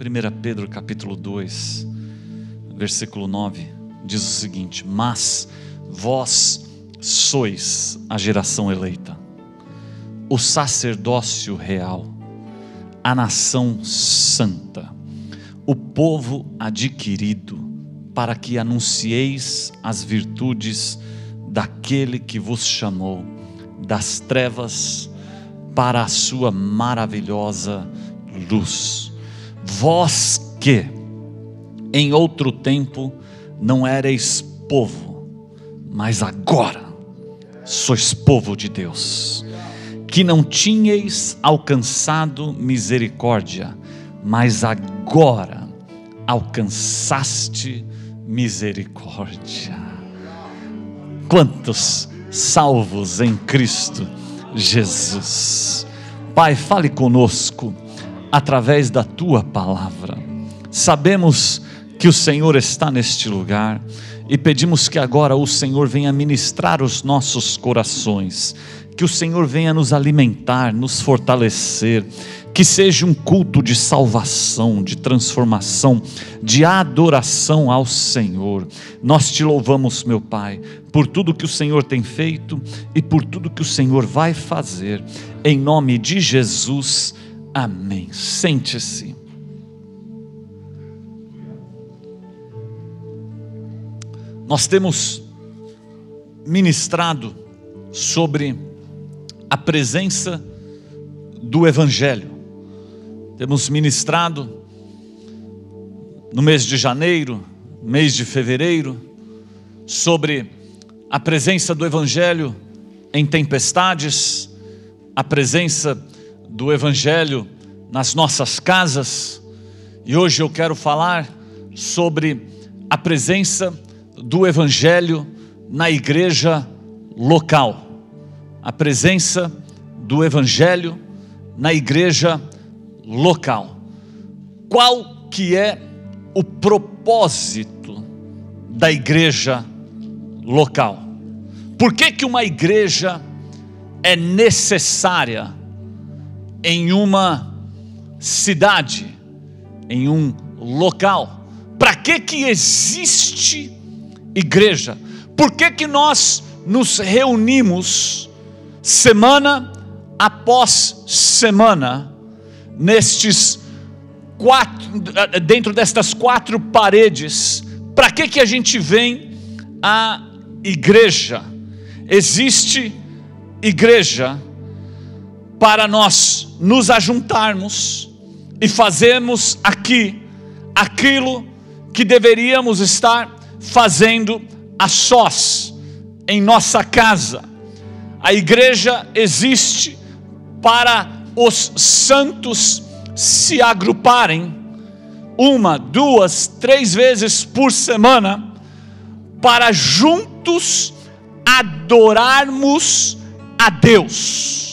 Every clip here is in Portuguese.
1 Pedro capítulo 2, versículo 9, diz o seguinte: Mas vós sois a geração eleita, o sacerdócio real, a nação santa, o povo adquirido, para que anuncieis as virtudes daquele que vos chamou das trevas para a sua maravilhosa luz. Vós que em outro tempo não erais povo, mas agora sois povo de Deus, que não tinhais alcançado misericórdia, mas agora alcançaste misericórdia. Quantos salvos em Cristo Jesus. Pai, fale conosco através da tua palavra. Sabemos que o Senhor está neste lugar e pedimos que agora o Senhor venha ministrar os nossos corações, que o Senhor venha nos alimentar, nos fortalecer, que seja um culto de salvação, de transformação, de adoração ao Senhor. Nós te louvamos, meu Pai, por tudo que o Senhor tem feito e por tudo que o Senhor vai fazer, em nome de Jesus. Amém. Sente-se. Nós temos ministrado sobre a presença do Evangelho. Temos ministrado no mês de janeiro, mês de fevereiro, sobre a presença do Evangelho em tempestades, a presença do Evangelho nas nossas casas, e hoje eu quero falar sobre a presença do Evangelho na igreja local, a presença do Evangelho na igreja local. Qual que é o propósito da igreja local? Por que, que uma igreja é necessária em uma cidade, em um local? Para que que existe igreja? Por que, que nós nos reunimos semana após semana nestes quatro, dentro destas quatro paredes? Para que que a gente vem à igreja? Existe igreja para nós nos ajuntarmos e fazermos aqui aquilo que deveríamos estar fazendo a sós, em nossa casa. A igreja existe para os santos se agruparem uma, duas, três vezes por semana para juntos adorarmos a Deus.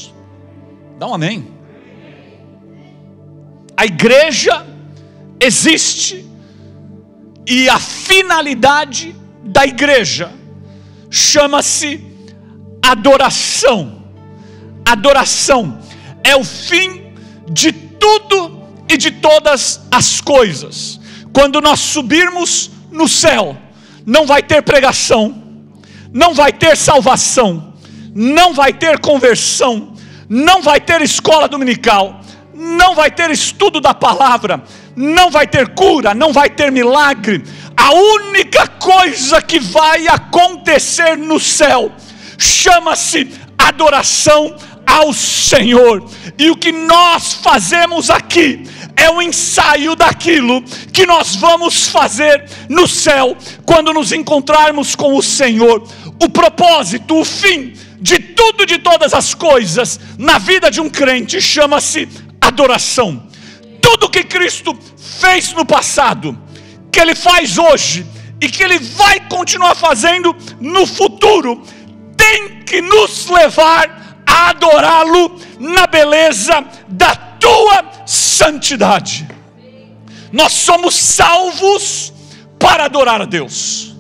Dá um amém. A igreja existe e a finalidade da igreja chama-se adoração. Adoração é o fim de tudo e de todas as coisas. Quando nós subirmos no céu, não vai ter pregação, não vai ter salvação, não vai ter conversão, não vai ter escola dominical, não vai ter estudo da palavra, não vai ter cura, não vai ter milagre. A única coisa que vai acontecer no céu chama-se adoração ao Senhor. E o que nós fazemos aqui é o ensaio daquilo que nós vamos fazer no céu quando nos encontrarmos com o Senhor. O propósito, o fim de tudo, de todas as coisas na vida de um crente chama-se adoração tudo que Cristo fez no passado, que Ele faz hoje e que Ele vai continuar fazendo no futuro, tem que nos levar a adorá-lo na beleza da tua santidade. Nós somos salvos para adorar a Deus,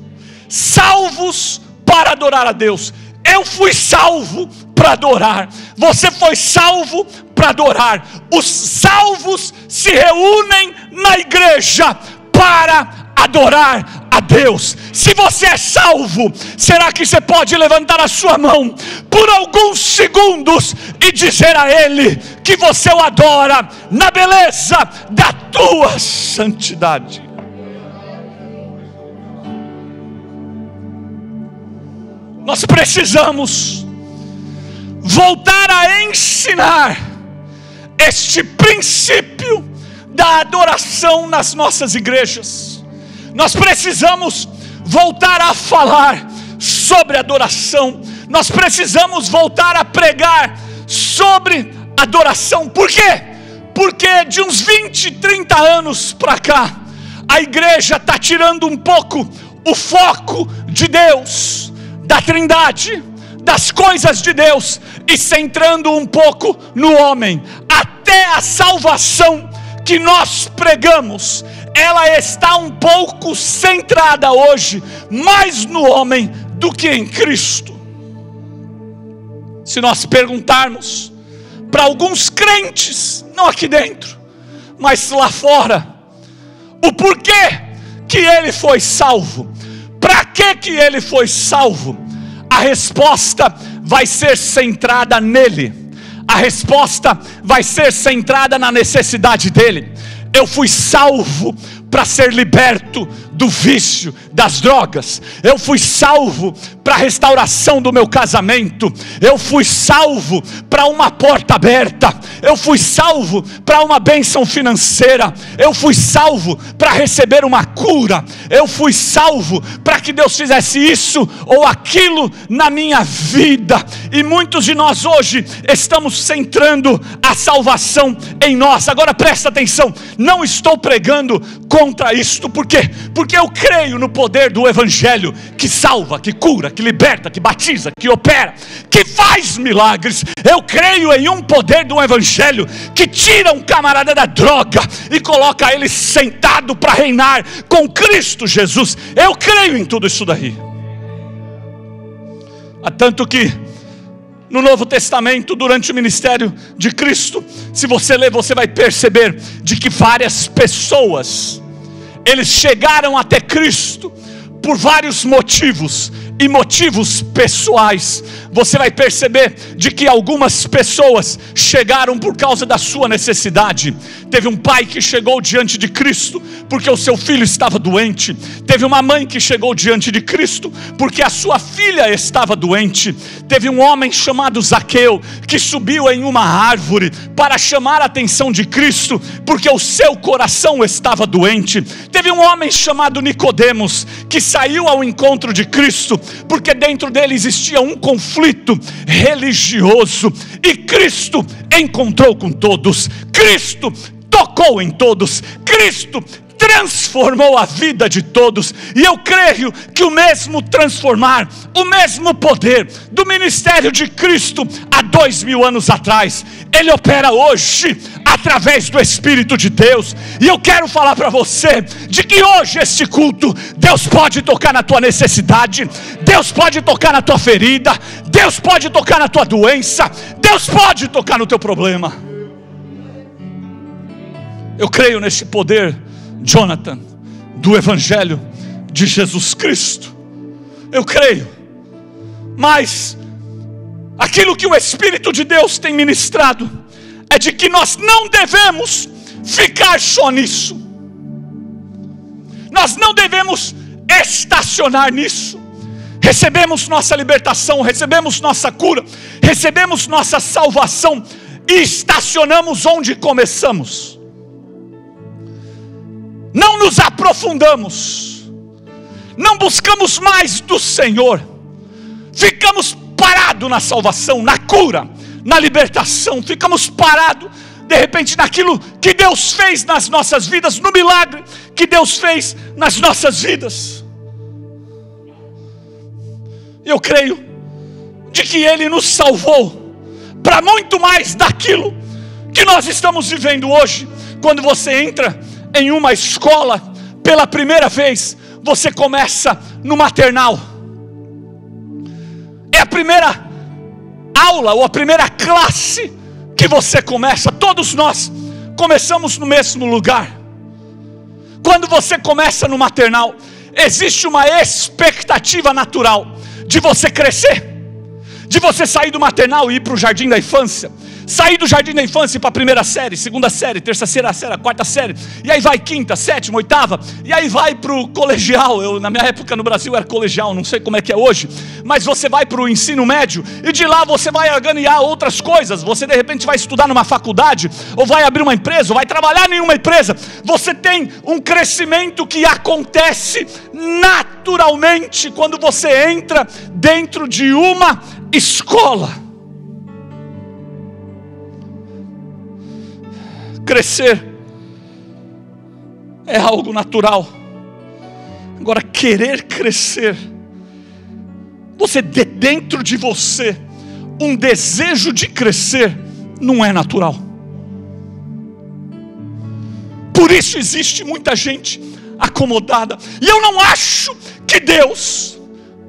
salvos para adorar a Deus. Eu fui salvo para adorar, você foi salvo para adorar. Os salvos se reúnem na igreja para adorar a Deus. Se você é salvo, será que você pode levantar a sua mão por alguns segundos e dizer a Ele que você o adora na beleza da tua santidade? Nós precisamos voltar a ensinar este princípio da adoração nas nossas igrejas. Nós precisamos voltar a falar sobre adoração. Nós precisamos voltar a pregar sobre adoração. Por quê? Porque de uns 20, 30 anos para cá, a igreja está tirando um pouco o foco de Deus, da Trindade, das coisas de Deus e centrando um pouco no homem. Até a salvação que nós pregamos, ela está um pouco centrada hoje mais no homem do que em Cristo. Se nós perguntarmos para alguns crentes, não aqui dentro, mas lá fora, o porquê que ele foi salvo, para que que ele foi salvo? A resposta vai ser centrada nele a resposta vai ser centrada na necessidade dele. Eu fui salvo para ser liberto do vício, das drogas. Eu fui salvo para a restauração do meu casamento. Eu fui salvo para uma porta aberta. Eu fui salvo para uma bênção financeira. Eu fui salvo para receber uma cura. Eu fui salvo para que Deus fizesse isso ou aquilo na minha vida. E muitos de nós hoje estamos centrando a salvação em nós. Agora presta atenção, não estou pregando contra isto, por quê? Porque eu creio no poder do Evangelho que salva, que cura, que liberta, que batiza, que opera, que faz milagres. Eu creio em um poder do Evangelho que tira um camarada da droga e coloca ele sentado para reinar com Cristo Jesus. Eu creio em tudo isso daí. Há tanto que no Novo Testamento, durante o ministério de Cristo, se você ler, você vai perceber de que várias pessoas eles chegaram até Cristo por vários motivos e motivos pessoais. Você vai perceber de que algumas pessoas chegaram por causa da sua necessidade. Teve um pai que chegou diante de Cristo porque o seu filho estava doente. Teve uma mãe que chegou diante de Cristo porque a sua filha estava doente. Teve um homem chamado Zaqueu que subiu em uma árvore para chamar a atenção de Cristo porque o seu coração estava doente. Teve um homem chamado Nicodemos que saiu ao encontro de Cristo porque dentro dele existia um conflito religioso e Cristo encontrou com todos. Cristo tocou em todos. Cristo transformou a vida de todos, e eu creio que o mesmo transformar, o mesmo poder do ministério de Cristo há dois mil anos atrás, ele opera hoje através do Espírito de Deus, e eu quero falar para você de que hoje este culto, Deus pode tocar na tua necessidade, Deus pode tocar na tua ferida, Deus pode tocar na tua doença, Deus pode tocar no teu problema. Eu creio nesse poder, Jonathan, do Evangelho de Jesus Cristo. Eu creio. Mas aquilo que o Espírito de Deus tem ministrado é de que nós não devemos ficar só nisso. Nós não devemos estacionar nisso. Recebemos nossa libertação, recebemos nossa cura, recebemos nossa salvação e estacionamos onde começamos não nos aprofundamos, não buscamos mais do Senhor, ficamos parados na salvação, na cura, na libertação, ficamos parados de repente naquilo que Deus fez nas nossas vidas, no milagre que Deus fez nas nossas vidas. Eu creio de que Ele nos salvou para muito mais daquilo que nós estamos vivendo hoje. Quando você entra em uma escola pela primeira vez, você começa no maternal. É a primeira aula ou a primeira classe que você começa. Todos nós começamos no mesmo lugar. Quando você começa no maternal, existe uma expectativa natural de você crescer, de você sair do maternal e ir para o jardim da infância sair do jardim da infância para a primeira série, segunda série, terceira série, quarta série, e aí vai quinta, sétima, oitava, e aí vai para o colegial. Eu, na minha época no Brasil era colegial, não sei como é que é hoje, mas você vai para o ensino médio, e de lá você vai ganhar outras coisas. Você de repente vai estudar numa faculdade, ou vai abrir uma empresa, ou vai trabalhar em uma empresa. Você tem um crescimento que acontece naturalmente quando você entra dentro de uma escola. Crescer é algo natural. Agora, querer crescer, você de dentro de você, um desejo de crescer, não é natural. Por isso existe muita gente acomodada. E eu não acho que Deus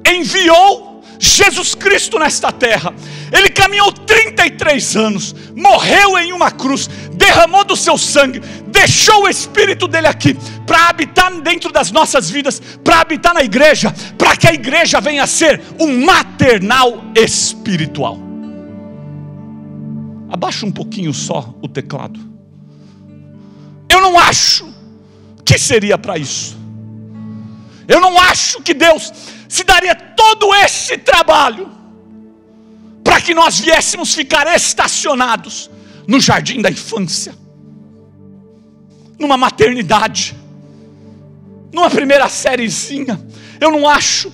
enviou Jesus Cristo nesta terra. Ele caminhou 33 anos, morreu em uma cruz, derramou do seu sangue, deixou o Espírito dele aqui para habitar dentro das nossas vidas, para habitar na igreja, para que a igreja venha a ser um maternal espiritual. Abaixa um pouquinho só o teclado. Eu não acho que seria para isso. Eu não acho que Deus se daria todo esse trabalho para que nós viéssemos ficar estacionados no jardim da infância, numa maternidade, numa primeira sériezinha. Eu não acho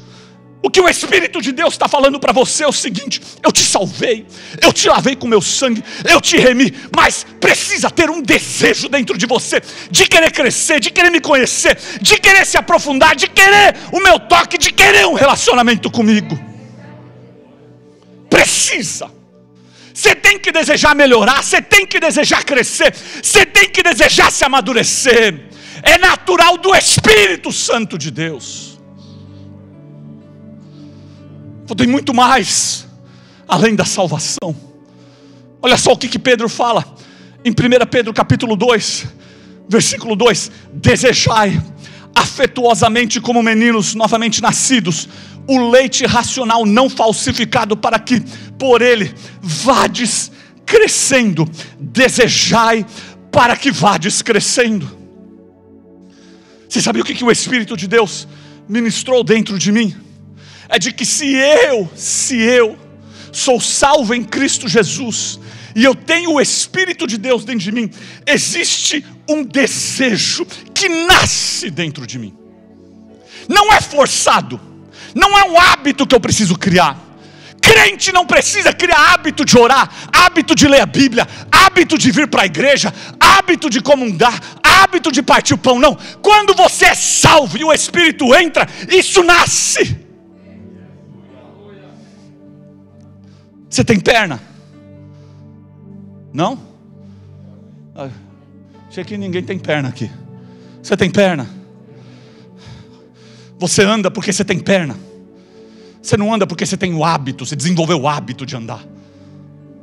o que o Espírito de Deus está falando para você é o seguinte: eu te salvei, eu te lavei com meu sangue, eu te remi, mas precisa ter um desejo dentro de você de querer crescer, de querer me conhecer, de querer se aprofundar, de querer o meu toque, de querer um relacionamento comigo. Precisa. Você tem que desejar melhorar, você tem que desejar crescer, você tem que desejar se amadurecer. É natural do Espírito Santo de Deus. Tem muito mais além da salvação. Olha só o que, que Pedro fala em 1 Pedro capítulo 2, versículo 2: Desejai afetuosamente como meninos novamente nascidos, o leite racional não falsificado, para que por ele vades crescendo. Desejai para que vades crescendo. Você sabia o que, que o Espírito de Deus ministrou dentro de mim? É de que se eu, se eu sou salvo em Cristo Jesus, e eu tenho o Espírito de Deus dentro de mim, existe um desejo que nasce dentro de mim, não é forçado, não é um hábito que eu preciso criar. Crente não precisa criar hábito de orar, hábito de ler a Bíblia, hábito de vir para a igreja, hábito de comungar, hábito de partir o pão, não. Quando você é salvo e o Espírito entra, isso nasce. Você tem perna? Não? Ah, achei que ninguém tem perna aqui. Você tem perna? Você anda porque você tem perna. Você não anda porque você tem o hábito, você desenvolveu o hábito de andar.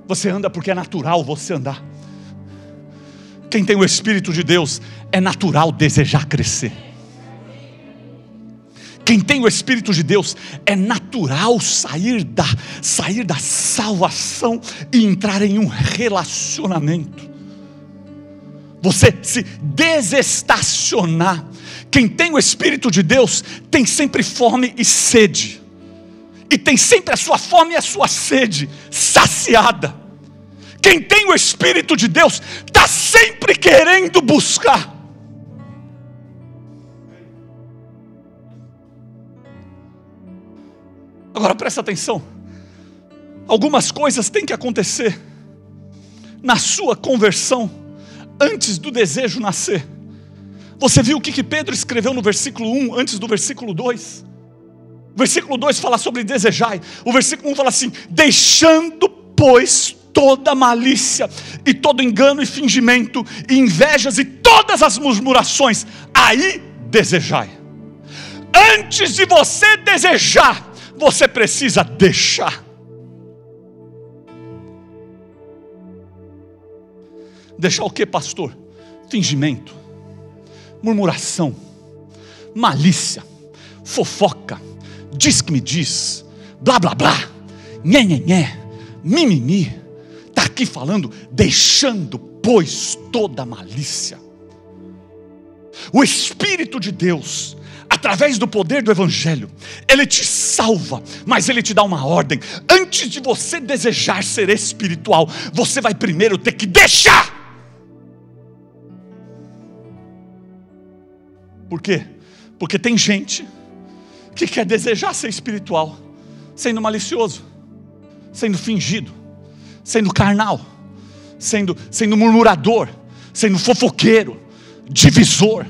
Você anda porque é natural você andar. Quem tem o Espírito de Deus é natural desejar crescer. Quem tem o Espírito de Deus é natural sair da, sair da salvação e entrar em um relacionamento. Você se desestacionar. Quem tem o Espírito de Deus tem sempre fome e sede, e tem sempre a sua fome e a sua sede saciada. Quem tem o Espírito de Deus está sempre querendo buscar. Agora presta atenção. Algumas coisas têm que acontecer na sua conversão antes do desejo nascer. Você viu o que, que Pedro escreveu no versículo 1 antes do versículo 2? O versículo 2 fala sobre desejai. O versículo 1 fala assim: deixando, pois, toda malícia e todo engano e fingimento, e invejas e todas as murmurações, aí desejai. Antes de você desejar, você precisa deixar. Deixar o que, pastor? Fingimento, murmuração, malícia, fofoca, diz que me diz, blá blá blá, nhé nhé nhé, mimimi, está aqui falando, deixando, pois, toda malícia. O Espírito de Deus, através do poder do Evangelho, ele te salva, mas ele te dá uma ordem. Antes de você desejar ser espiritual, você vai primeiro ter que deixar. Por quê? Porque tem gente que quer desejar ser espiritual, sendo malicioso, sendo fingido, sendo carnal, sendo, sendo murmurador, sendo fofoqueiro, divisor.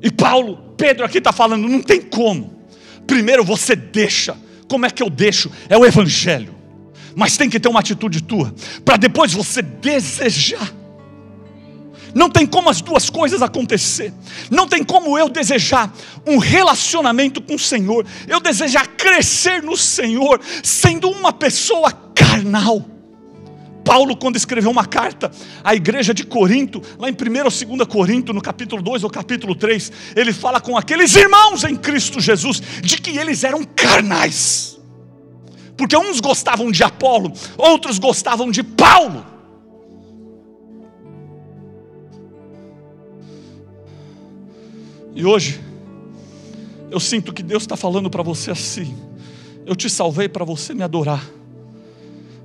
E Paulo, Pedro aqui está falando: não tem como. Primeiro você deixa. Como é que eu deixo? É o Evangelho. Mas tem que ter uma atitude tua, para depois você desejar. Não tem como as duas coisas acontecer. Não tem como eu desejar um relacionamento com o Senhor, eu desejar crescer no Senhor, sendo uma pessoa carnal. Paulo, quando escreveu uma carta à igreja de Corinto, lá em 1 ou 2 Corinto, no capítulo 2 ou capítulo 3, ele fala com aqueles irmãos em Cristo Jesus, de que eles eram carnais, porque uns gostavam de Apolo, outros gostavam de Paulo. E hoje, eu sinto que Deus está falando para você assim: eu te salvei para você me adorar,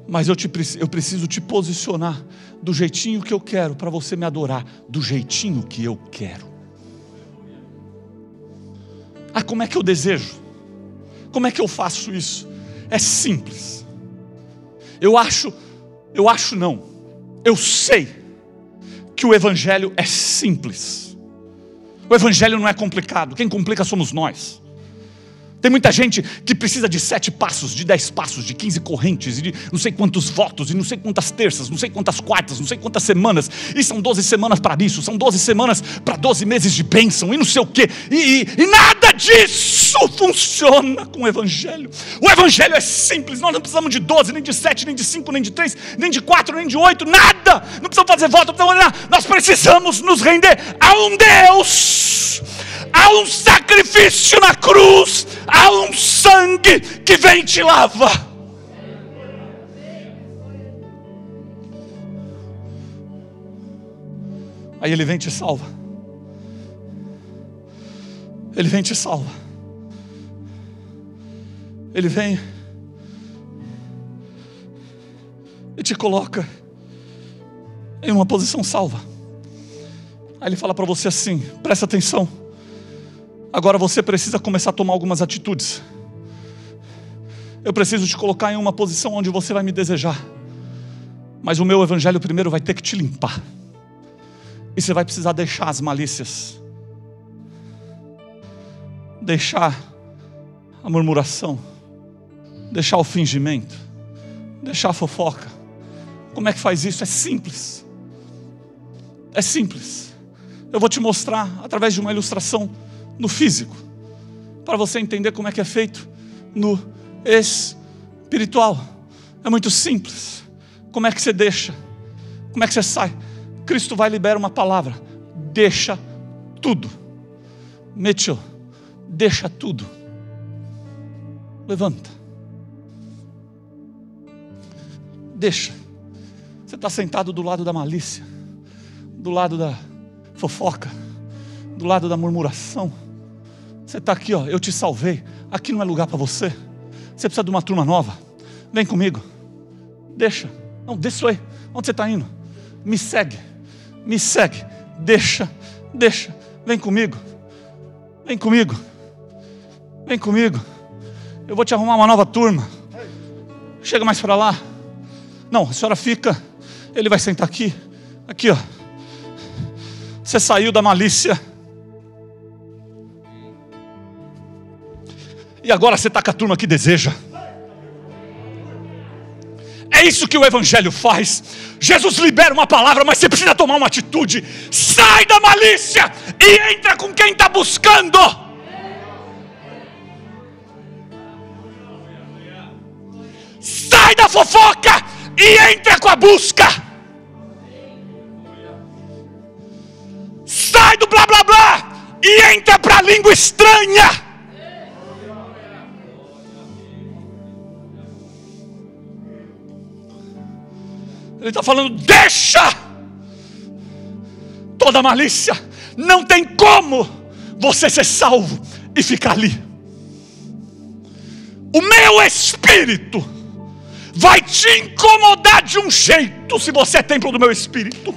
mas eu, te, eu preciso te posicionar do jeitinho que eu quero para você me adorar, do jeitinho que eu quero. Ah, como é que eu desejo? Como é que eu faço isso? É simples. Eu acho, eu acho não. Eu sei que o evangelho é simples. O Evangelho não é complicado, quem complica somos nós. Tem muita gente que precisa de sete passos, de dez passos, de quinze correntes, e de não sei quantos votos, e não sei quantas terças, não sei quantas quartas, não sei quantas semanas, e são doze semanas para isso, são doze semanas para doze meses de bênção, e não sei o quê, e, e, e nada disso funciona com o Evangelho. O Evangelho é simples, nós não precisamos de doze, nem de sete, nem de cinco, nem de três, nem de quatro, nem de oito, nada, não precisamos fazer voto, não precisamos nada, nós precisamos nos render a um Deus há um sacrifício na cruz, há um sangue que vem te lavar. Aí ele vem e te salva. Ele vem e te salva. Ele vem e te coloca em uma posição salva. Aí ele fala para você assim: presta atenção. Agora você precisa começar a tomar algumas atitudes. Eu preciso te colocar em uma posição onde você vai me desejar. Mas o meu evangelho primeiro vai ter que te limpar. E você vai precisar deixar as malícias. Deixar a murmuração. Deixar o fingimento. Deixar a fofoca. Como é que faz isso? É simples. É simples. Eu vou te mostrar através de uma ilustração no físico, para você entender como é que é feito no espiritual. É muito simples. Como é que você deixa? Como é que você sai? Cristo vai liberar uma palavra. Deixa tudo. Mitchell, deixa tudo. Levanta. Deixa. Você está sentado do lado da malícia, do lado da fofoca, do lado da murmuração você está aqui, ó, eu te salvei. Aqui não é lugar para você. Você precisa de uma turma nova. Vem comigo. Deixa. Não, deixa aí. Onde você está indo? Me segue. Me segue. Deixa. Deixa. Vem comigo. Vem comigo. Vem comigo. Eu vou te arrumar uma nova turma. Chega mais para lá. Não, a senhora fica. Ele vai sentar aqui. Aqui, ó. Você saiu da malícia E agora você está com a turma que deseja. É isso que o Evangelho faz. Jesus libera uma palavra, mas você precisa tomar uma atitude. Sai da malícia e entra com quem está buscando. Sai da fofoca e entra com a busca. sai do blá blá blá e entra para a língua estranha. Ele está falando: deixa toda malícia, não tem como você ser salvo e ficar ali. O meu espírito vai te incomodar de um jeito se você é templo do meu espírito.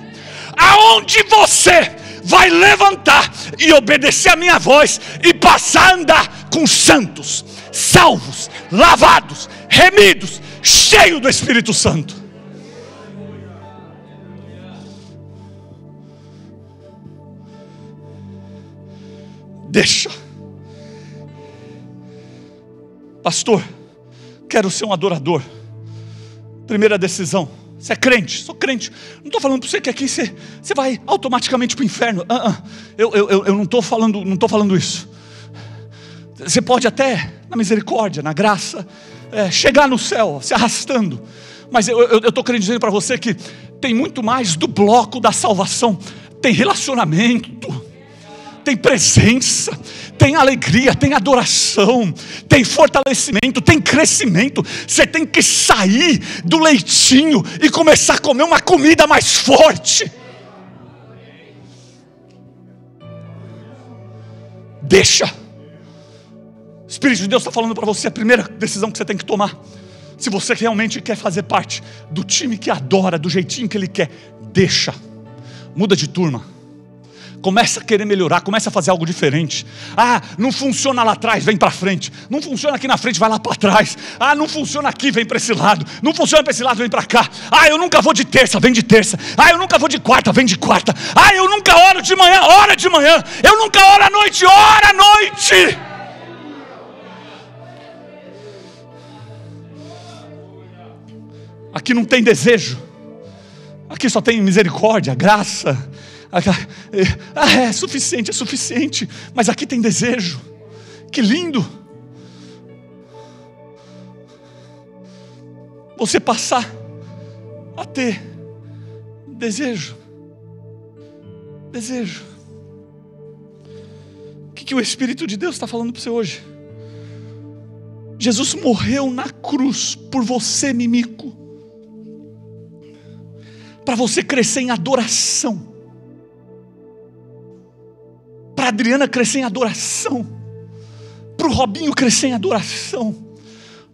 Aonde você vai levantar e obedecer a minha voz e passar a andar com santos, salvos, lavados, remidos, cheio do Espírito Santo. Deixa. Pastor, quero ser um adorador. Primeira decisão. Você é crente, sou crente. Não estou falando para você que aqui você, você vai automaticamente para o inferno. Uh -uh. Eu, eu, eu não estou falando, não tô falando isso. Você pode até, na misericórdia, na graça, é, chegar no céu, se arrastando. Mas eu estou querendo dizer para você que tem muito mais do bloco da salvação. Tem relacionamento tem presença, tem alegria, tem adoração, tem fortalecimento, tem crescimento. Você tem que sair do leitinho e começar a comer uma comida mais forte. Deixa. O Espírito de Deus está falando para você a primeira decisão que você tem que tomar. Se você realmente quer fazer parte do time que adora, do jeitinho que ele quer, deixa. Muda de turma Começa a querer melhorar, começa a fazer algo diferente. Ah, não funciona lá atrás, vem para frente. Não funciona aqui na frente, vai lá para trás. Ah, não funciona aqui, vem para esse lado. Não funciona para esse lado, vem para cá. Ah, eu nunca vou de terça, vem de terça. Ah, eu nunca vou de quarta, vem de quarta. Ah, eu nunca oro de manhã, ora de manhã. Eu nunca oro à noite, ora à noite. Aqui não tem desejo. Aqui só tem misericórdia, graça ah, é suficiente, é suficiente, mas aqui tem desejo. Que lindo! Você passar a ter desejo. Desejo. O que, que o Espírito de Deus está falando para você hoje? Jesus morreu na cruz por você, mimico, para você crescer em adoração para Adriana crescer em adoração, para o Robinho crescer em adoração,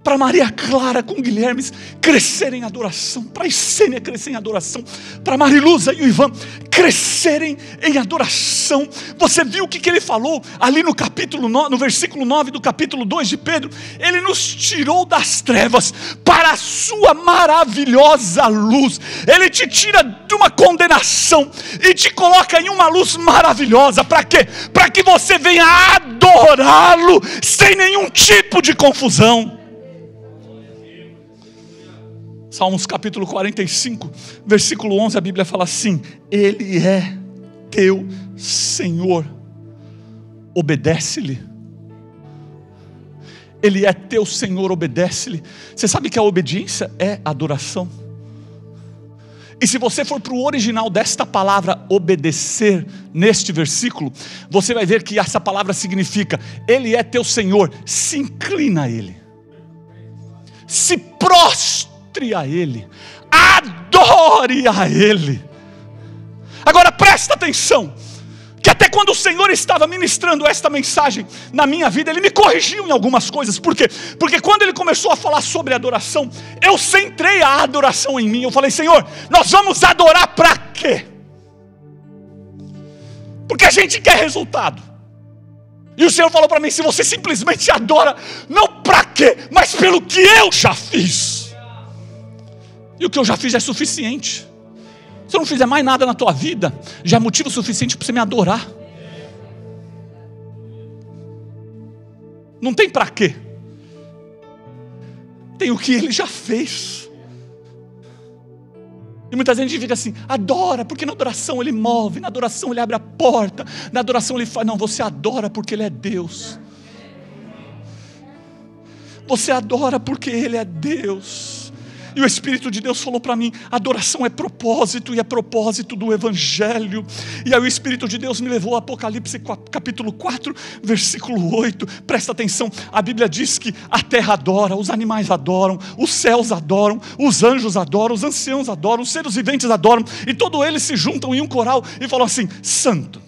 para Maria Clara com Guilherme crescerem em adoração, para Isênia crescer em adoração, para Mariluza e o Ivan crescerem em adoração. Você viu o que, que ele falou ali no capítulo 9, no versículo 9 do capítulo 2 de Pedro? Ele nos tirou das trevas para a sua maravilhosa luz. Ele te tira de uma condenação e te coloca em uma luz maravilhosa. Para quê? Para que você venha adorá-lo sem nenhum tipo de confusão. Salmos capítulo 45, versículo 11, a Bíblia fala assim: Ele é teu Senhor, obedece-lhe. Ele é teu Senhor, obedece-lhe. Você sabe que a obediência é adoração. E se você for para o original desta palavra obedecer, neste versículo, você vai ver que essa palavra significa: Ele é teu Senhor, se inclina a Ele, se prostra entre a Ele, adore a Ele. Agora presta atenção, que até quando o Senhor estava ministrando esta mensagem na minha vida, Ele me corrigiu em algumas coisas, por quê? Porque quando Ele começou a falar sobre adoração, eu centrei a adoração em mim, eu falei, Senhor, nós vamos adorar para quê? Porque a gente quer resultado. E o Senhor falou para mim: se você simplesmente adora, não para quê, mas pelo que eu já fiz. E o que eu já fiz é suficiente. Se eu não fizer mais nada na tua vida, já é motivo suficiente para você me adorar. Não tem para quê. Tem o que ele já fez. E muitas vezes a gente fica assim, adora, porque na adoração ele move, na adoração ele abre a porta, na adoração ele faz. Não, você adora porque ele é Deus. Você adora porque ele é Deus. E o Espírito de Deus falou para mim: adoração é propósito e é propósito do Evangelho. E aí o Espírito de Deus me levou a Apocalipse capítulo 4, versículo 8. Presta atenção, a Bíblia diz que a terra adora, os animais adoram, os céus adoram, os anjos adoram, os anciãos adoram, os seres viventes adoram, e todos eles se juntam em um coral e falam assim: Santo,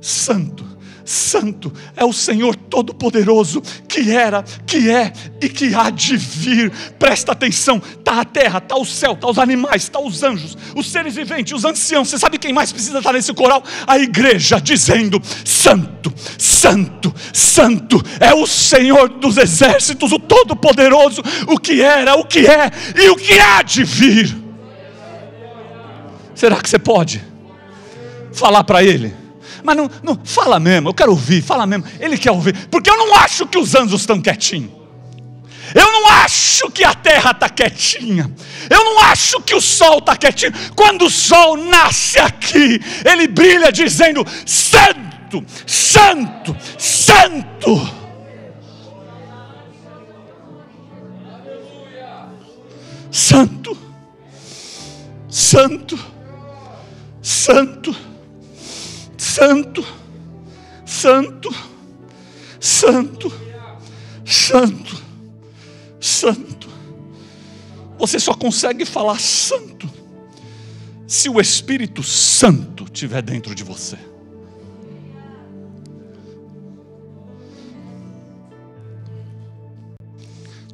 Santo Santo é o Senhor Todo-Poderoso, que era, que é e que há de vir. Presta atenção: está a terra, está o céu, está os animais, está os anjos, os seres viventes, os anciãos. Você sabe quem mais precisa estar nesse coral? A igreja dizendo: Santo, Santo, Santo é o Senhor dos exércitos, o Todo-Poderoso, o que era, o que é e o que há de vir. Será que você pode falar para Ele? Mas não, não, fala mesmo, eu quero ouvir, fala mesmo. Ele quer ouvir, porque eu não acho que os anjos estão quietinhos. Eu não acho que a terra está quietinha. Eu não acho que o sol está quietinho. Quando o sol nasce aqui, ele brilha dizendo: Santo, Santo, Santo. Santo, Santo, Santo santo, santo, santo, santo, santo. Você só consegue falar santo se o Espírito Santo estiver dentro de você.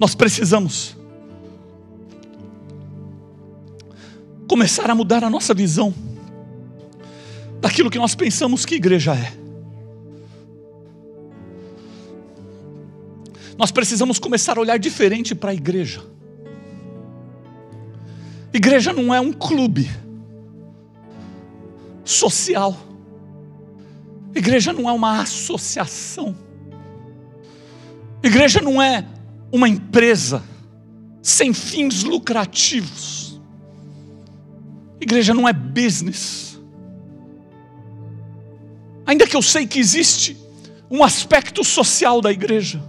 Nós precisamos começar a mudar a nossa visão daquilo que nós pensamos que igreja é. Nós precisamos começar a olhar diferente para a igreja. Igreja não é um clube social. Igreja não é uma associação. Igreja não é uma empresa sem fins lucrativos. Igreja não é business. Ainda que eu sei que existe um aspecto social da igreja,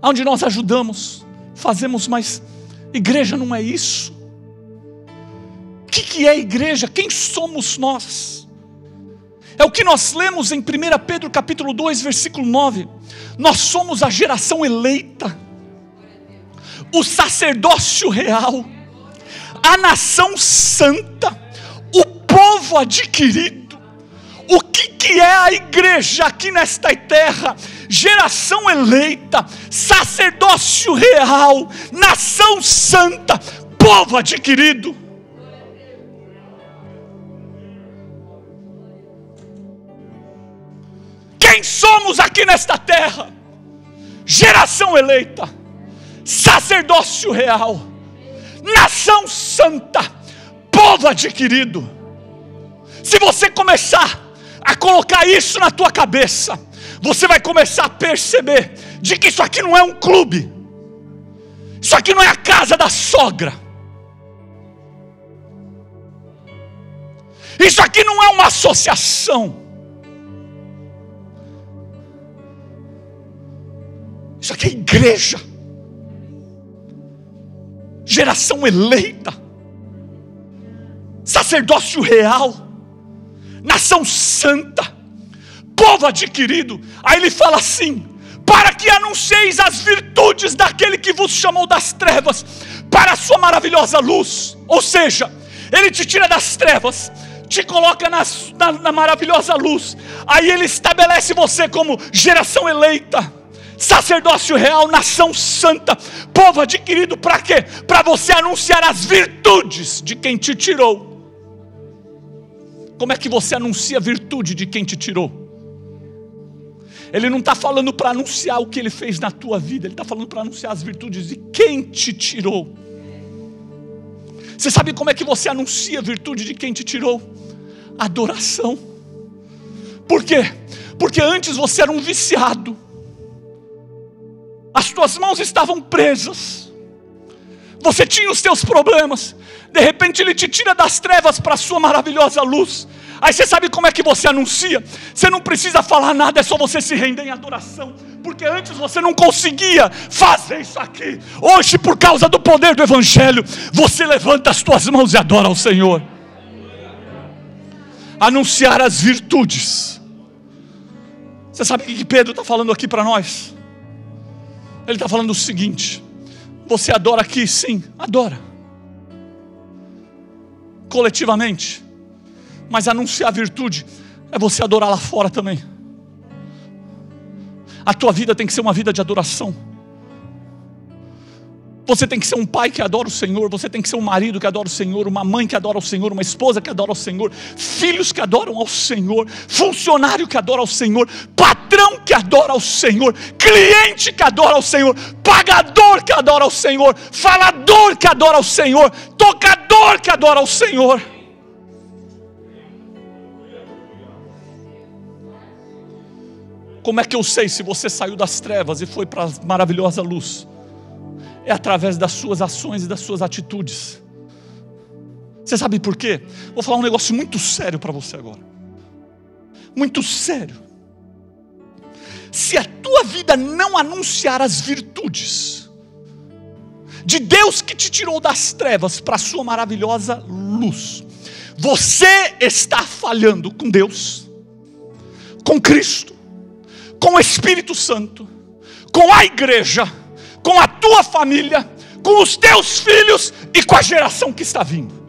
onde nós ajudamos, fazemos, mas igreja não é isso. O que, que é igreja? Quem somos nós? É o que nós lemos em 1 Pedro capítulo 2, versículo 9. Nós somos a geração eleita, o sacerdócio real, a nação santa, o povo adquirido que, é a igreja aqui nesta terra? Geração eleita, sacerdócio real, nação santa, povo adquirido. Quem somos aqui nesta terra? Geração eleita, sacerdócio real, nação santa, povo adquirido. Se você começar a colocar isso na tua cabeça, você vai começar a perceber de que isso aqui não é um clube, isso aqui não é a casa da sogra, isso aqui não é uma associação, isso aqui é igreja, geração eleita, sacerdócio real nação santa, povo adquirido. Aí ele fala assim: para que anuncieis as virtudes daquele que vos chamou das trevas para a sua maravilhosa luz. Ou seja, ele te tira das trevas, te coloca na, na, na maravilhosa luz. Aí ele estabelece você como geração eleita sacerdócio real, nação santa, povo adquirido para quê? Para você anunciar as virtudes de quem te tirou como é que você anuncia a virtude de quem te tirou? Ele não está falando para anunciar o que ele fez na tua vida, ele está falando para anunciar as virtudes de quem te tirou. Você sabe como é que você anuncia a virtude de quem te tirou? Adoração. Por quê? Porque antes você era um viciado, as tuas mãos estavam presas, você tinha os teus problemas, de repente Ele te tira das trevas para a Sua maravilhosa luz. Aí você sabe como é que você anuncia? Você não precisa falar nada, é só você se render em adoração. Porque antes você não conseguia fazer isso aqui. Hoje, por causa do poder do Evangelho, você levanta as tuas mãos e adora ao Senhor. Anunciar as virtudes. Você sabe o que Pedro está falando aqui para nós? Ele está falando o seguinte: você adora aqui? Sim, adora. Coletivamente. Mas anunciar virtude é você adorar lá fora também. A tua vida tem que ser uma vida de adoração. Você tem que ser um pai que adora o Senhor, você tem que ser um marido que adora o Senhor, uma mãe que adora o Senhor, uma esposa que adora o Senhor, filhos que adoram ao Senhor, funcionário que adora ao Senhor, patrão que adora ao Senhor, cliente que adora ao Senhor, pagador que adora ao Senhor, falador que adora ao Senhor, tocador que adora ao Senhor. Como é que eu sei se você saiu das trevas e foi para a maravilhosa luz? É através das suas ações e das suas atitudes. Você sabe por quê? Vou falar um negócio muito sério para você agora. Muito sério. Se a tua vida não anunciar as virtudes de Deus que te tirou das trevas para a sua maravilhosa luz, você está falhando com Deus, com Cristo, com o Espírito Santo, com a igreja com a tua família, com os teus filhos e com a geração que está vindo.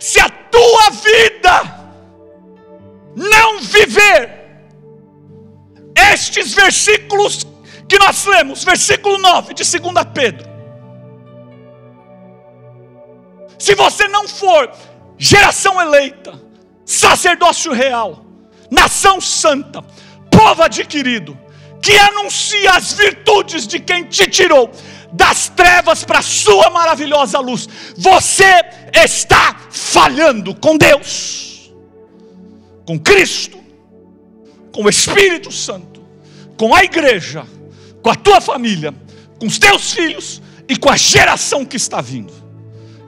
Se a tua vida não viver estes versículos que nós lemos, versículo 9 de 2 Pedro, se você não for geração eleita, sacerdócio real, nação santa, povo adquirido, que anuncia as virtudes de quem te tirou das trevas para a sua maravilhosa luz. Você está falhando com Deus, com Cristo, com o Espírito Santo, com a igreja, com a tua família, com os teus filhos e com a geração que está vindo.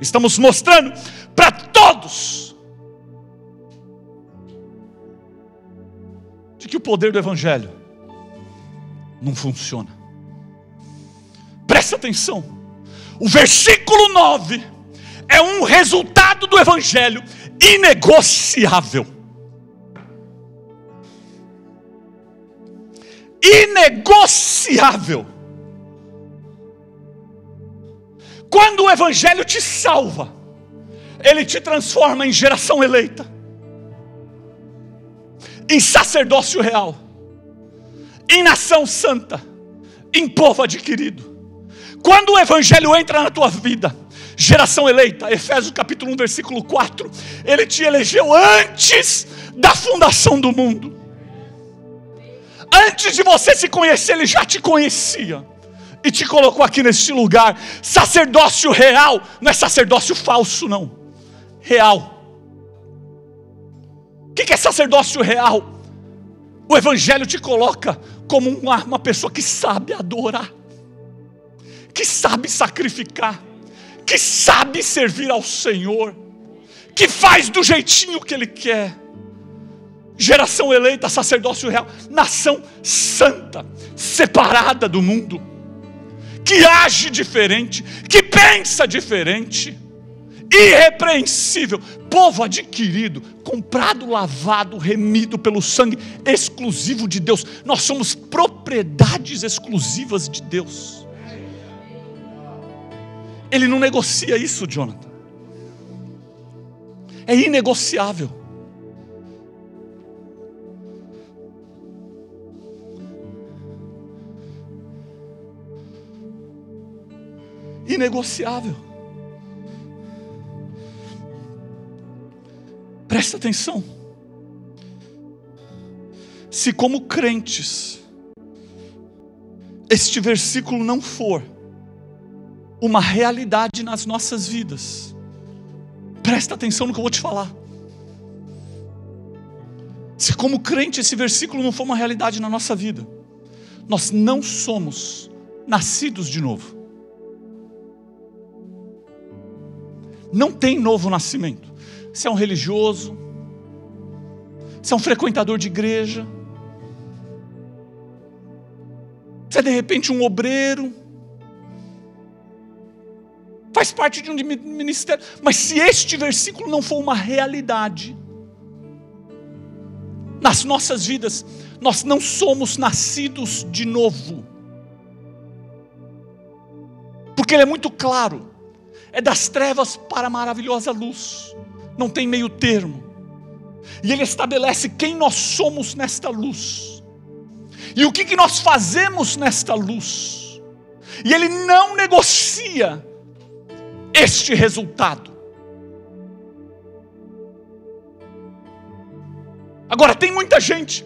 Estamos mostrando para todos o poder do Evangelho não funciona. Presta atenção, o versículo 9 é um resultado do Evangelho inegociável. Inegociável. Quando o Evangelho te salva, ele te transforma em geração eleita em sacerdócio real, em nação santa, em povo adquirido. Quando o Evangelho entra na tua vida, geração eleita, Efésios capítulo 1, versículo 4, ele te elegeu antes da fundação do mundo. Antes de você se conhecer, ele já te conhecia e te colocou aqui neste lugar. Sacerdócio real, não é sacerdócio falso, não. Real. O que é sacerdócio real? O Evangelho te coloca como uma, uma pessoa que sabe adorar, que sabe sacrificar, que sabe servir ao Senhor, que faz do jeitinho que Ele quer. Geração eleita, sacerdócio real, nação santa, separada do mundo, que age diferente, que pensa diferente irrepreensível, povo adquirido, comprado, lavado, remido pelo sangue exclusivo de Deus. Nós somos propriedades exclusivas de Deus. Ele não negocia isso, Jonathan. É inegociável. Inegociável. Presta atenção. Se, como crentes, este versículo não for uma realidade nas nossas vidas, presta atenção no que eu vou te falar. Se, como crente, esse versículo não for uma realidade na nossa vida, nós não somos nascidos de novo. Não tem novo nascimento. Você é um religioso, você é um frequentador de igreja, você é de repente um obreiro, faz parte de um ministério, mas se este versículo não for uma realidade nas nossas vidas, nós não somos nascidos de novo. Porque ele é muito claro, é das trevas para a maravilhosa luz, não tem meio termo. E ele estabelece quem nós somos nesta luz. E o que, que nós fazemos nesta luz. E ele não negocia este resultado. Agora, tem muita gente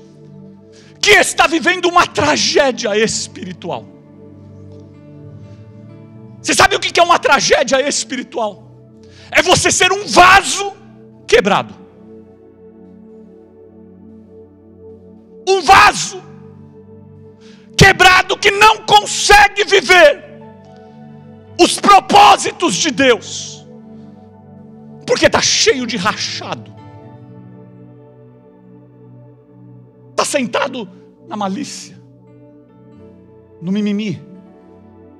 que está vivendo uma tragédia espiritual. Você sabe o que é uma tragédia espiritual? É você ser um vaso quebrado. Um vaso quebrado que não consegue viver os propósitos de Deus, porque está cheio de rachado, está sentado na malícia, no mimimi,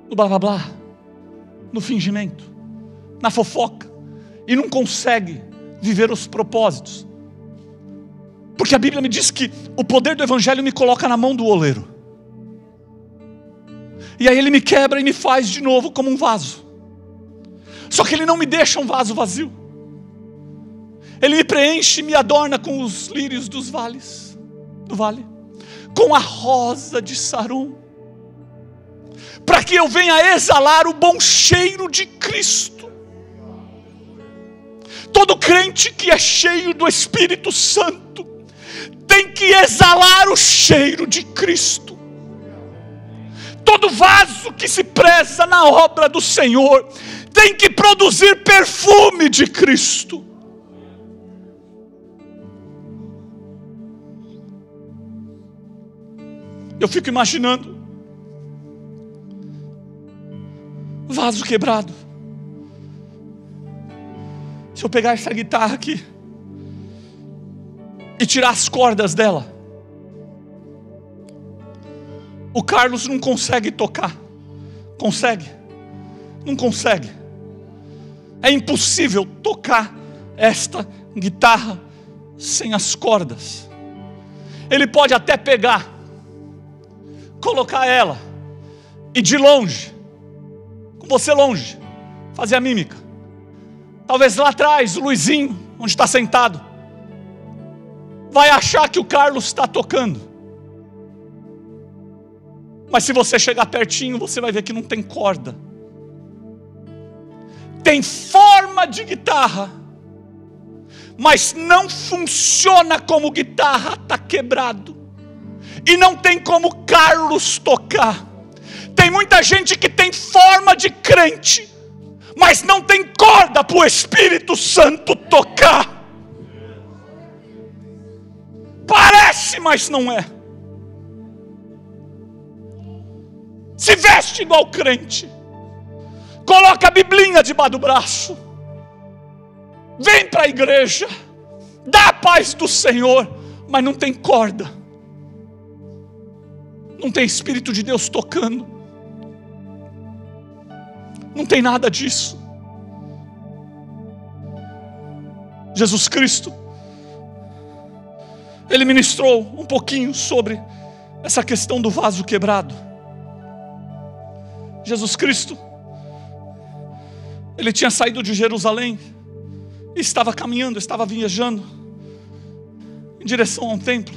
no blá blá blá, no fingimento, na fofoca, e não consegue viver os propósitos. Porque a Bíblia me diz que o poder do Evangelho me coloca na mão do oleiro. E aí ele me quebra e me faz de novo como um vaso. Só que ele não me deixa um vaso vazio. Ele me preenche e me adorna com os lírios dos vales, do vale, com a rosa de Sarum, para que eu venha exalar o bom cheiro de Cristo. Todo crente que é cheio do Espírito Santo tem que exalar o cheiro de Cristo. Todo vaso que se preza na obra do Senhor tem que produzir perfume de Cristo. Eu fico imaginando vaso quebrado. Se eu pegar essa guitarra aqui e tirar as cordas dela, o Carlos não consegue tocar. Consegue? Não consegue. É impossível tocar esta guitarra sem as cordas. Ele pode até pegar, colocar ela e de longe, com você longe, fazer a mímica. Talvez lá atrás, o Luizinho, onde está sentado, vai achar que o Carlos está tocando. Mas se você chegar pertinho, você vai ver que não tem corda. Tem forma de guitarra, mas não funciona como guitarra, está quebrado. E não tem como Carlos tocar. Tem muita gente que tem forma de crente, mas não tem corda para o Espírito Santo tocar. Parece, mas não é. se veste igual crente, coloca a biblinha debaixo do braço, vem para a igreja, dá a paz do Senhor, mas não tem corda, não tem Espírito de Deus tocando, não tem nada disso. Jesus Cristo, Ele ministrou um pouquinho sobre essa questão do vaso quebrado. Jesus Cristo, ele tinha saído de Jerusalém, estava caminhando, estava viajando em direção a um templo.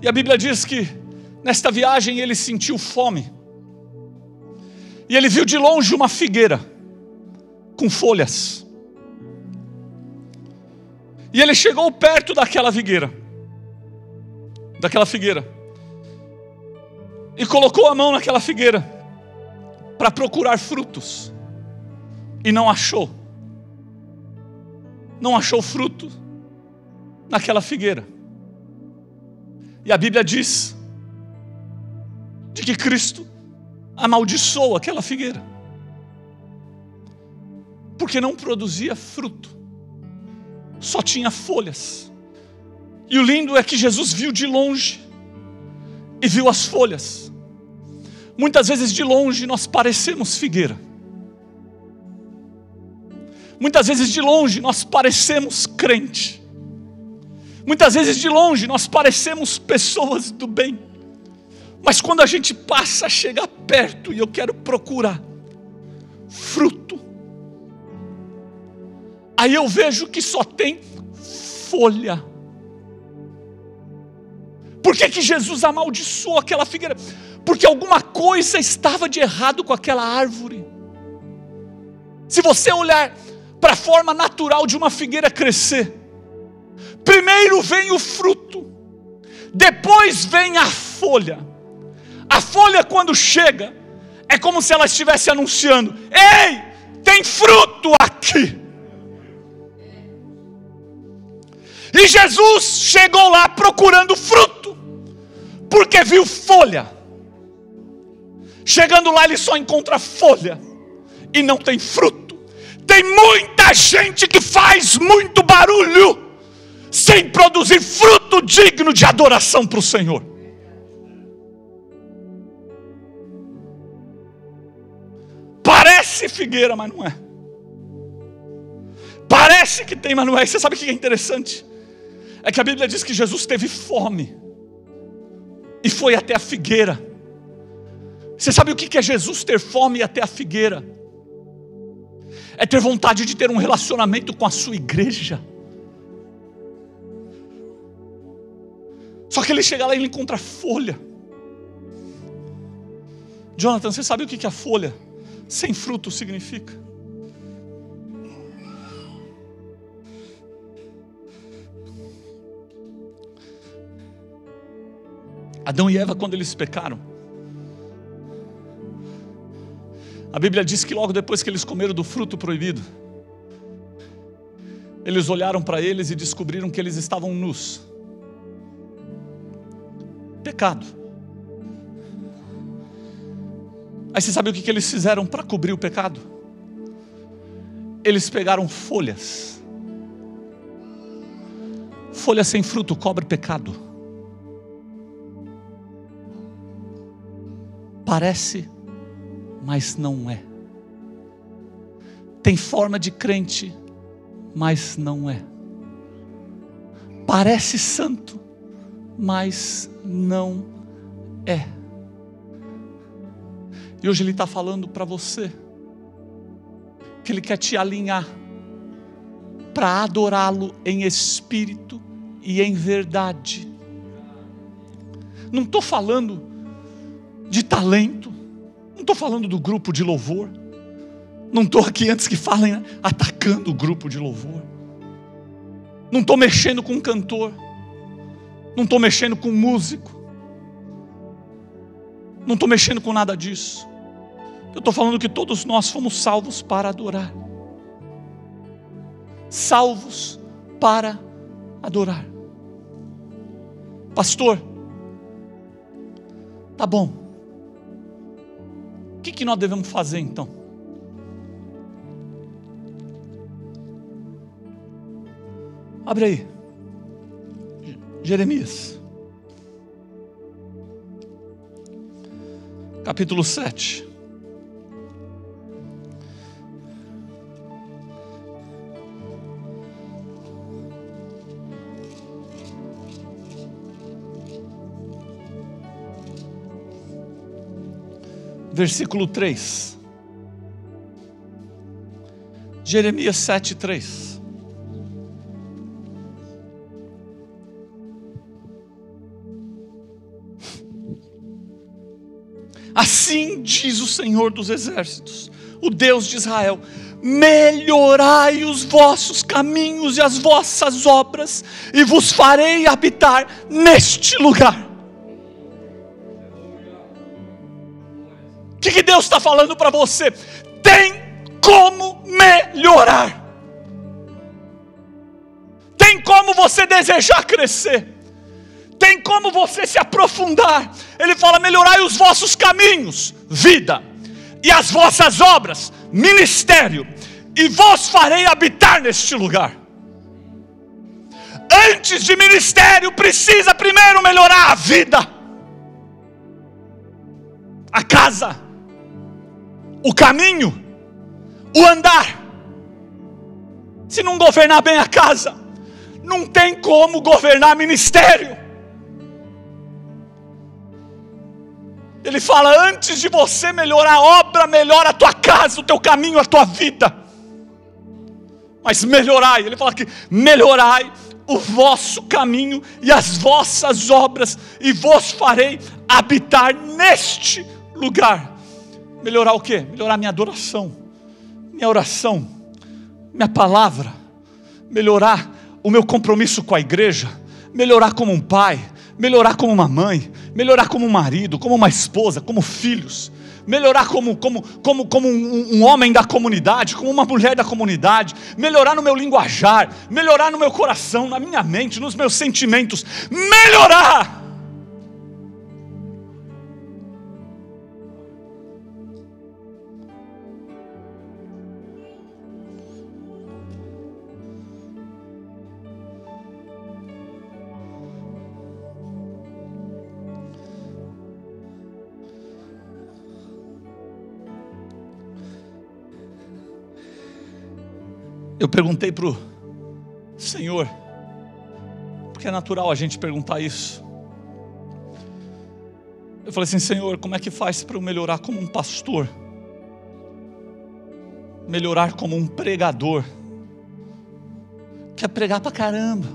E a Bíblia diz que nesta viagem ele sentiu fome. E ele viu de longe uma figueira com folhas. E ele chegou perto daquela figueira. Daquela figueira e colocou a mão naquela figueira para procurar frutos e não achou. Não achou fruto naquela figueira. E a Bíblia diz de que Cristo amaldiçoou aquela figueira. porque não produzia fruto, só tinha folhas. E o lindo é que Jesus viu de longe e viu as folhas. Muitas vezes de longe nós parecemos figueira. Muitas vezes de longe nós parecemos crente. Muitas vezes de longe nós parecemos pessoas do bem. Mas quando a gente passa a chegar perto e eu quero procurar fruto, aí eu vejo que só tem folha. Por que, que Jesus amaldiçoou aquela figueira? Porque alguma coisa estava de errado com aquela árvore. Se você olhar para a forma natural de uma figueira crescer, primeiro vem o fruto, depois vem a folha. A folha, quando chega, é como se ela estivesse anunciando: Ei, tem fruto aqui. E Jesus chegou lá procurando fruto, porque viu folha. Chegando lá, ele só encontra folha e não tem fruto. Tem muita gente que faz muito barulho, sem produzir fruto digno de adoração para o Senhor. Parece figueira, mas não é. Parece que tem, mas não é. E você sabe o que é interessante? É que a Bíblia diz que Jesus teve fome e foi até a figueira. Você sabe o que é Jesus ter fome até a figueira? É ter vontade de ter um relacionamento com a sua igreja. Só que ele chega lá e ele encontra folha. Jonathan, você sabe o que a folha sem fruto significa? Adão e Eva, quando eles pecaram, a Bíblia diz que logo depois que eles comeram do fruto proibido, eles olharam para eles e descobriram que eles estavam nus. Pecado. Aí você sabe o que, que eles fizeram para cobrir o pecado? Eles pegaram folhas. Folha sem fruto cobre pecado. Parece, mas não é. Tem forma de crente, mas não é. Parece santo, mas não é. E hoje Ele está falando para você que Ele quer te alinhar para adorá-lo em espírito e em verdade. Não estou falando de talento. Não estou falando do grupo de louvor. Não estou aqui antes que falem né, atacando o grupo de louvor. Não estou mexendo com cantor. Não estou mexendo com músico. Não estou mexendo com nada disso. Eu estou falando que todos nós fomos salvos para adorar. Salvos para adorar. Pastor, tá bom. O que, que nós devemos fazer então? Abre aí. Jeremias. Capítulo 7. Versículo 3. Jeremias 7, 3. Assim diz o Senhor dos Exércitos, o Deus de Israel: melhorai os vossos caminhos e as vossas obras, e vos farei habitar neste lugar. O que, que Deus está falando para você? Tem como melhorar. Tem como você desejar crescer. Tem como você se aprofundar. Ele fala: melhorai os vossos caminhos, vida, e as vossas obras, ministério, e vos farei habitar neste lugar. Antes de ministério, precisa primeiro melhorar a vida, a casa, o caminho, o andar. Se não governar bem a casa, não tem como governar ministério. Ele fala: antes de você melhorar a obra, melhora a tua casa, o teu caminho, a tua vida. Mas melhorai, ele fala que melhorai o vosso caminho e as vossas obras, e vos farei habitar neste lugar. Melhorar o que? Melhorar minha adoração, minha oração, minha palavra, melhorar o meu compromisso com a igreja, melhorar como um pai, melhorar como uma mãe, melhorar como um marido, como uma esposa, como filhos, melhorar como, como, como, como um, um, homem da comunidade, como uma mulher da comunidade, melhorar no meu linguajar, melhorar no meu coração, na minha mente, nos meus sentimentos, melhorar. Perguntei para o Senhor, porque é natural a gente perguntar isso. Eu falei assim: Senhor, como é que faz para eu melhorar como um pastor? Melhorar como um pregador? Quer pregar para caramba.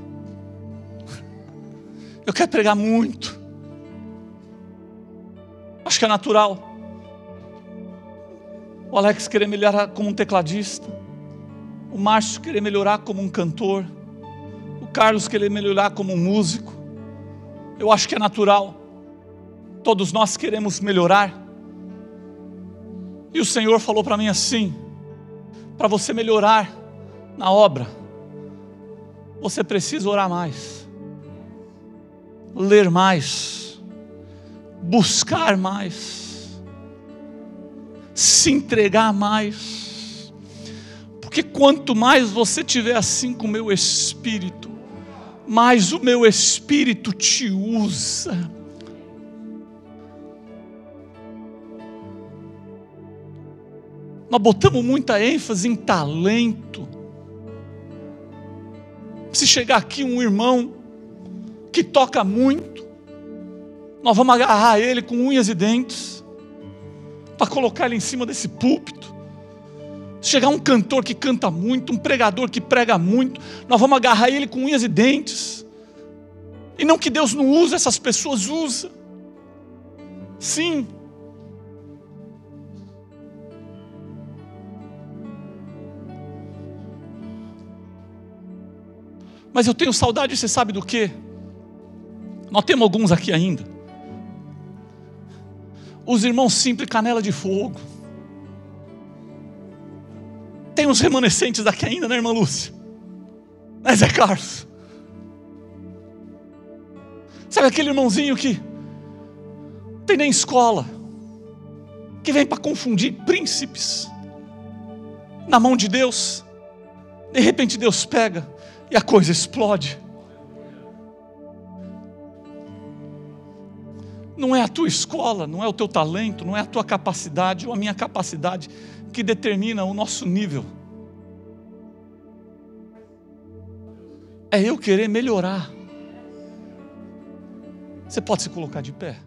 Eu quero pregar muito. Acho que é natural. O Alex querer melhorar como um tecladista o Márcio querer melhorar como um cantor, o Carlos querer melhorar como um músico. Eu acho que é natural. Todos nós queremos melhorar. E o Senhor falou para mim assim: para você melhorar na obra, você precisa orar mais, ler mais, buscar mais, se entregar mais porque quanto mais você tiver assim com o meu espírito, mais o meu espírito te usa. Nós botamos muita ênfase em talento. Se chegar aqui um irmão que toca muito, nós vamos agarrar ele com unhas e dentes, para colocar ele em cima desse púlpito chegar um cantor que canta muito, um pregador que prega muito, nós vamos agarrar ele com unhas e dentes. E não que Deus não usa essas pessoas, usa. Sim. Mas eu tenho saudade, você sabe do que? Nós temos alguns aqui ainda. Os irmãos simples canela de fogo. Tem uns remanescentes daqui ainda, né, irmã Lúcia? Mas é Carlos. Sabe aquele irmãozinho que tem nem escola, que vem para confundir príncipes na mão de Deus. De repente Deus pega e a coisa explode. Não é a tua escola, não é o teu talento, não é a tua capacidade ou a minha capacidade que determina o nosso nível. É eu querer melhorar. Você pode se colocar de pé?